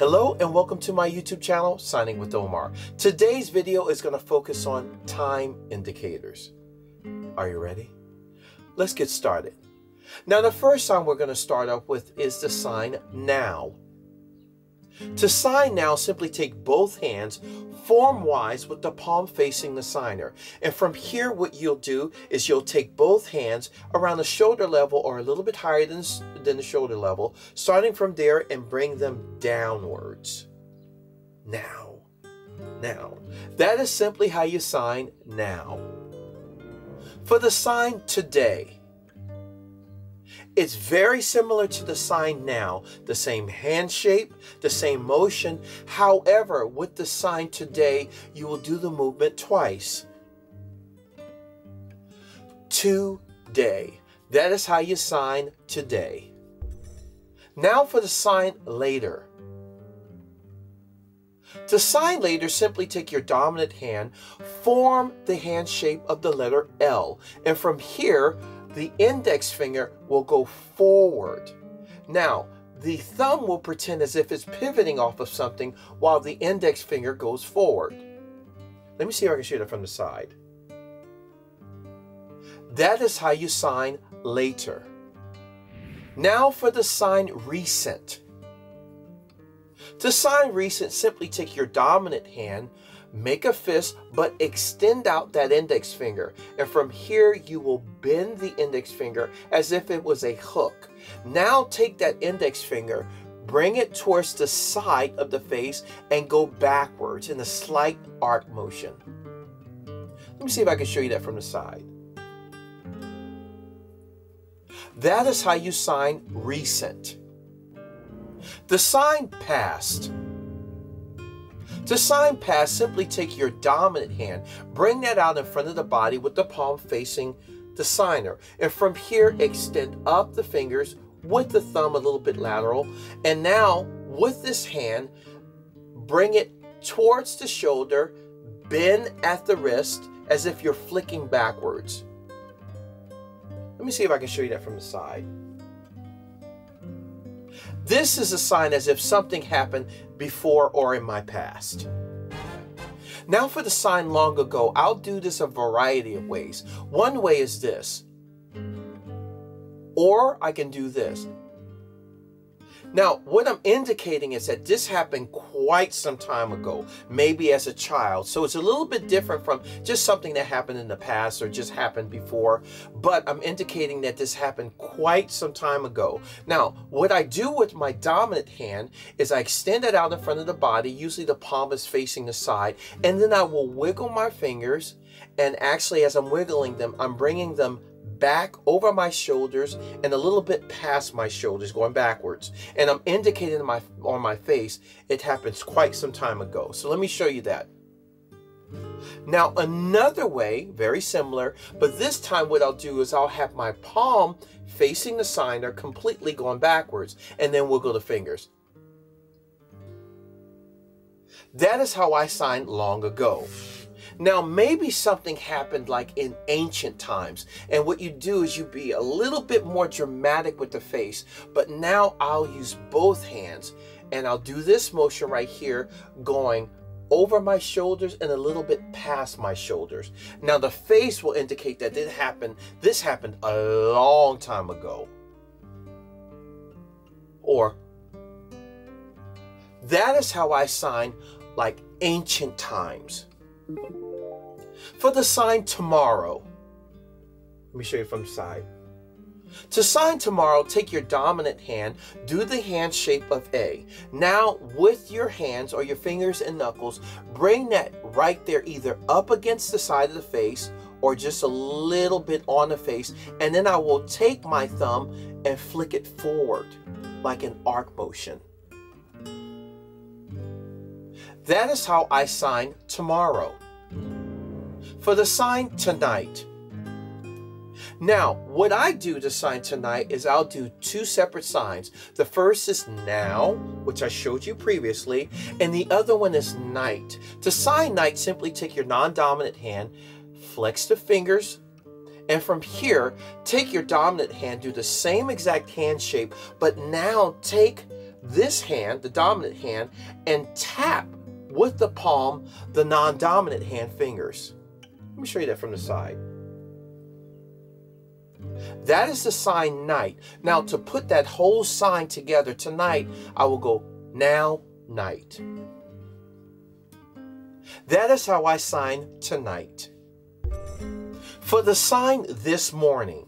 Hello and welcome to my YouTube channel, Signing with Omar. Today's video is going to focus on time indicators. Are you ready? Let's get started. Now the first sign we're going to start off with is the sign now. To sign now, simply take both hands form Y's with the palm facing the signer. And from here, what you'll do is you'll take both hands around the shoulder level or a little bit higher than, than the shoulder level, starting from there and bring them downwards. Now. Now. That is simply how you sign now. For the sign today, it's very similar to the sign now, the same hand shape, the same motion. However, with the sign today, you will do the movement twice. Today. That is how you sign today. Now for the sign later. To sign later, simply take your dominant hand, form the hand shape of the letter L, and from here, the index finger will go forward. Now, the thumb will pretend as if it's pivoting off of something while the index finger goes forward. Let me see if I can shoot it from the side. That is how you sign later. Now for the sign recent. To sign recent, simply take your dominant hand, make a fist, but extend out that index finger. And from here, you will bend the index finger as if it was a hook. Now take that index finger, bring it towards the side of the face, and go backwards in a slight arc motion. Let me see if I can show you that from the side. That is how you sign recent. The sign past to sign pass, simply take your dominant hand, bring that out in front of the body with the palm facing the signer. And from here, extend up the fingers with the thumb a little bit lateral. And now, with this hand, bring it towards the shoulder, bend at the wrist as if you're flicking backwards. Let me see if I can show you that from the side. This is a sign as if something happened before or in my past. Now for the sign long ago, I'll do this a variety of ways. One way is this. Or I can do this. Now, what I'm indicating is that this happened quite some time ago, maybe as a child. So it's a little bit different from just something that happened in the past or just happened before. But I'm indicating that this happened quite some time ago. Now, what I do with my dominant hand is I extend it out in front of the body. Usually the palm is facing the side. And then I will wiggle my fingers. And actually, as I'm wiggling them, I'm bringing them back over my shoulders and a little bit past my shoulders going backwards. And I'm indicating my on my face it happens quite some time ago. So let me show you that. Now another way very similar but this time what I'll do is I'll have my palm facing the signer completely going backwards and then we'll go to fingers. That is how I signed long ago now, maybe something happened like in ancient times, and what you do is you be a little bit more dramatic with the face, but now I'll use both hands and I'll do this motion right here going over my shoulders and a little bit past my shoulders. Now the face will indicate that it happened, this happened a long time ago. Or that is how I sign like ancient times for the sign tomorrow. Let me show you from the side. To sign tomorrow, take your dominant hand, do the hand shape of A. Now, with your hands or your fingers and knuckles, bring that right there either up against the side of the face or just a little bit on the face. And then I will take my thumb and flick it forward like an arc motion. That is how I sign tomorrow for the sign tonight. Now, what I do to sign tonight is I'll do two separate signs. The first is now, which I showed you previously, and the other one is night. To sign night, simply take your non-dominant hand, flex the fingers, and from here, take your dominant hand, do the same exact hand shape, but now take this hand, the dominant hand, and tap with the palm the non dominant hand fingers. Let me show you that from the side. That is the sign night. Now, to put that whole sign together tonight, I will go now, night. That is how I sign tonight. For the sign this morning,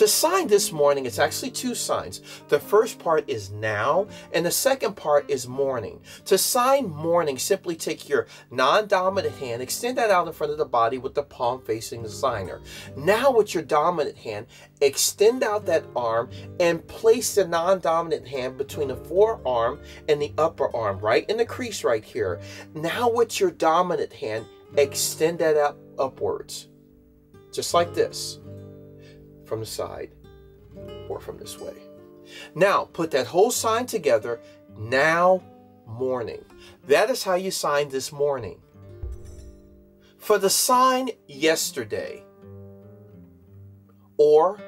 to sign this morning, it's actually two signs. The first part is now, and the second part is morning. To sign morning, simply take your non dominant hand, extend that out in front of the body with the palm facing the signer. Now, with your dominant hand, extend out that arm and place the non dominant hand between the forearm and the upper arm, right in the crease right here. Now, with your dominant hand, extend that out upwards, just like this from the side or from this way. Now, put that whole sign together. Now, morning. That is how you sign this morning. For the sign yesterday, or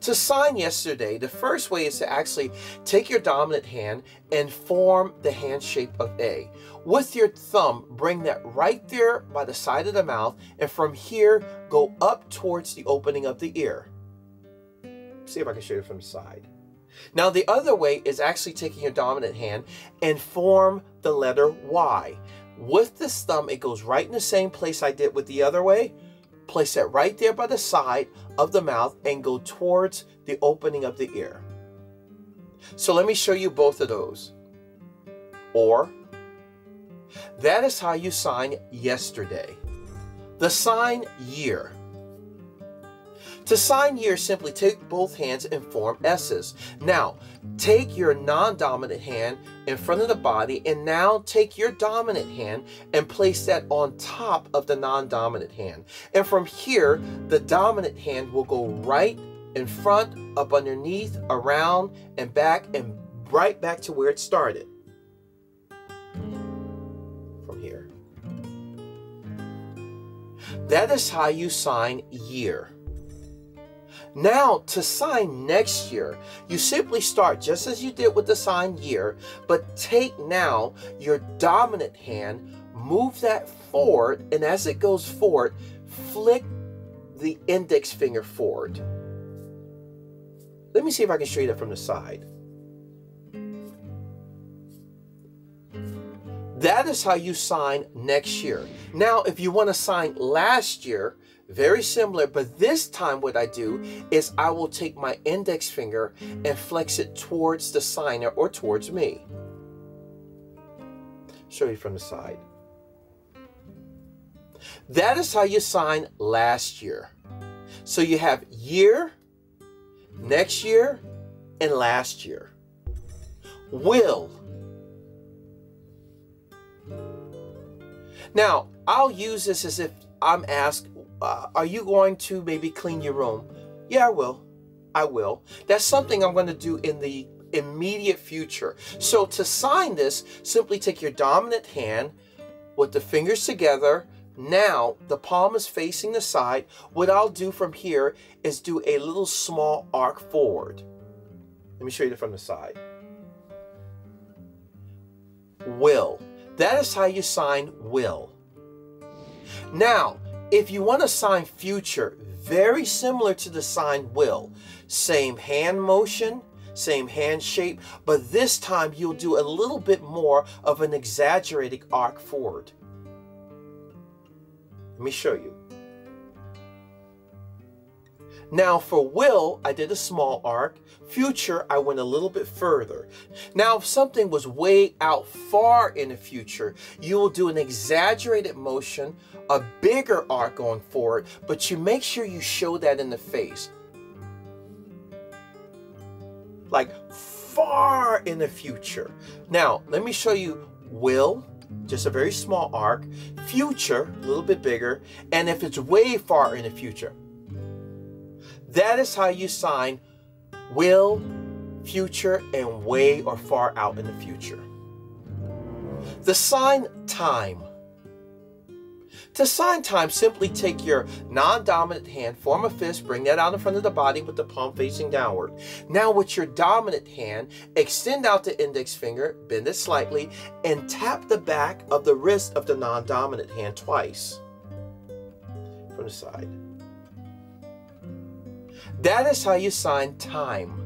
to sign yesterday, the first way is to actually take your dominant hand and form the hand shape of A. With your thumb, bring that right there by the side of the mouth, and from here, go up towards the opening of the ear. See if I can show you from the side. Now, the other way is actually taking your dominant hand and form the letter Y. With this thumb, it goes right in the same place I did with the other way, Place it right there by the side of the mouth and go towards the opening of the ear. So let me show you both of those. Or, that is how you sign yesterday. The sign year. To sign year, simply take both hands and form S's. Now, take your non-dominant hand in front of the body and now take your dominant hand and place that on top of the non-dominant hand. And from here, the dominant hand will go right in front, up underneath, around, and back, and right back to where it started. From here. That is how you sign year. Now, to sign next year, you simply start just as you did with the sign year, but take now your dominant hand, move that forward, and as it goes forward, flick the index finger forward. Let me see if I can show you that from the side. That is how you sign next year. Now, if you want to sign last year, very similar, but this time what I do is I will take my index finger and flex it towards the signer or towards me. Show you from the side. That is how you sign last year. So you have year, next year, and last year. Will. Now, I'll use this as if I'm asked, uh, are you going to maybe clean your room? Yeah, I will. I will. That's something I'm going to do in the immediate future. So to sign this, simply take your dominant hand with the fingers together. Now the palm is facing the side. What I'll do from here is do a little small arc forward. Let me show you from the side. Will. That is how you sign will. Now, if you want to sign future, very similar to the sign will, same hand motion, same hand shape, but this time you'll do a little bit more of an exaggerated arc forward. Let me show you. Now for will, I did a small arc. Future, I went a little bit further. Now if something was way out far in the future, you will do an exaggerated motion, a bigger arc going forward, but you make sure you show that in the face. Like far in the future. Now, let me show you will, just a very small arc, future, a little bit bigger, and if it's way far in the future, that is how you sign will, future, and way or far out in the future. The sign time. To sign time, simply take your non-dominant hand, form a fist, bring that out in front of the body with the palm facing downward. Now with your dominant hand, extend out the index finger, bend it slightly, and tap the back of the wrist of the non-dominant hand twice from the side. That is how you sign time.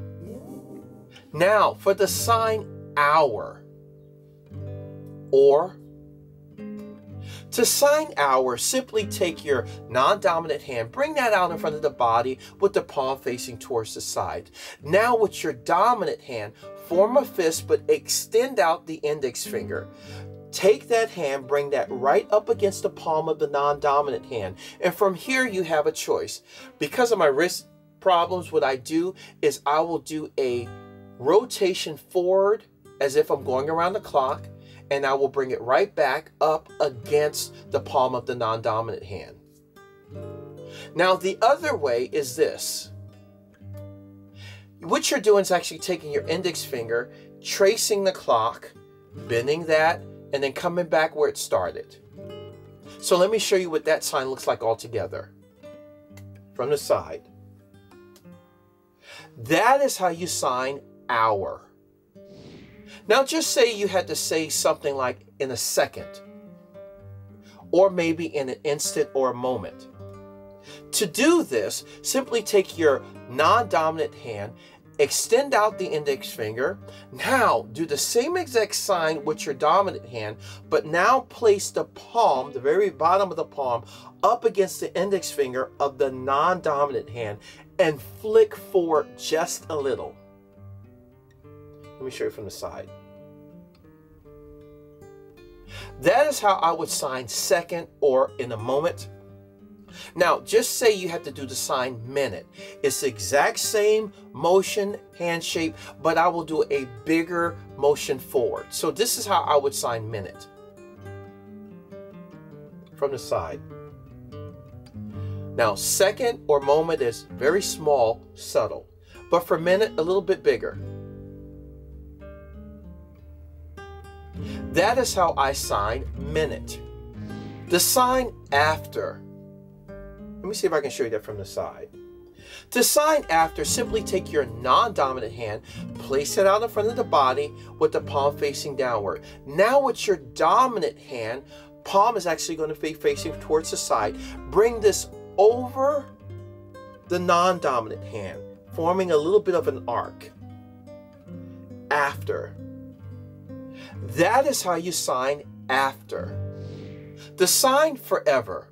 Now, for the sign hour or to sign hour, simply take your non-dominant hand, bring that out in front of the body with the palm facing towards the side. Now with your dominant hand, form a fist but extend out the index finger. Take that hand, bring that right up against the palm of the non-dominant hand. And from here you have a choice. Because of my wrist problems, what I do is I will do a rotation forward as if I'm going around the clock and I will bring it right back up against the palm of the non-dominant hand. Now the other way is this. What you're doing is actually taking your index finger, tracing the clock, bending that, and then coming back where it started. So let me show you what that sign looks like all together from the side. That is how you sign hour. Now just say you had to say something like in a second, or maybe in an instant or a moment. To do this, simply take your non-dominant hand Extend out the index finger. Now do the same exact sign with your dominant hand, but now place the palm, the very bottom of the palm, up against the index finger of the non-dominant hand and flick forward just a little. Let me show you from the side. That is how I would sign second or in a moment. Now, just say you have to do the sign minute. It's the exact same motion, hand shape, but I will do a bigger motion forward. So this is how I would sign minute. From the side. Now, second or moment is very small, subtle. But for minute, a little bit bigger. That is how I sign minute. The sign after let me see if I can show you that from the side. To sign after, simply take your non-dominant hand, place it out in front of the body with the palm facing downward. Now with your dominant hand, palm is actually going to be facing towards the side. Bring this over the non-dominant hand, forming a little bit of an arc. After. That is how you sign after. The sign forever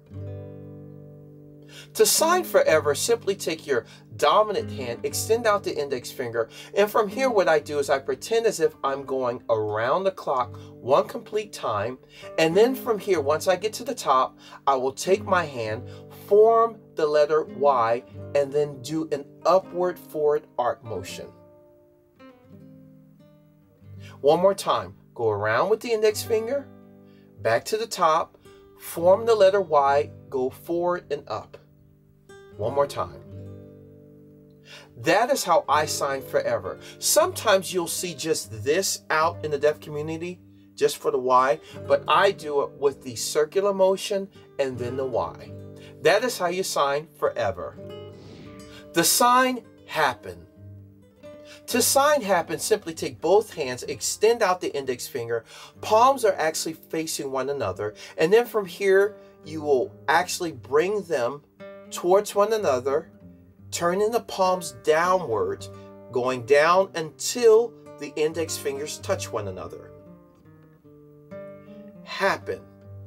to sign forever, simply take your dominant hand, extend out the index finger, and from here what I do is I pretend as if I'm going around the clock one complete time, and then from here, once I get to the top, I will take my hand, form the letter Y, and then do an upward forward arc motion. One more time, go around with the index finger, back to the top, form the letter Y, go forward and up. One more time. That is how I sign forever. Sometimes you'll see just this out in the deaf community, just for the Y, but I do it with the circular motion and then the Y. That is how you sign forever. The sign happen. To sign happen, simply take both hands, extend out the index finger. Palms are actually facing one another. And then from here, you will actually bring them towards one another, turning the palms downward, going down until the index fingers touch one another. Happen.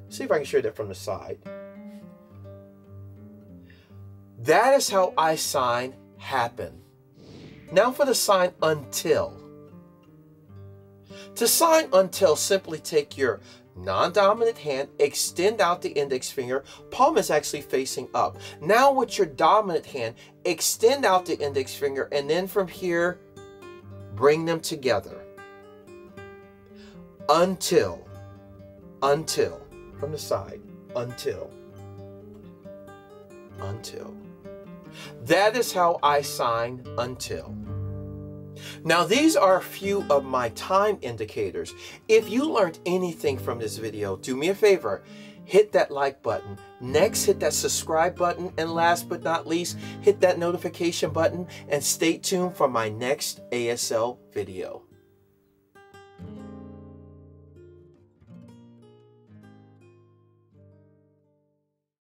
See if I can show that from the side. That is how I sign happen. Now for the sign until. To sign until, simply take your non-dominant hand, extend out the index finger, palm is actually facing up. Now with your dominant hand, extend out the index finger, and then from here, bring them together. Until, until, from the side, until, until. That is how I sign until. Now these are a few of my time indicators. If you learned anything from this video, do me a favor, hit that like button. Next, hit that subscribe button. And last but not least, hit that notification button and stay tuned for my next ASL video.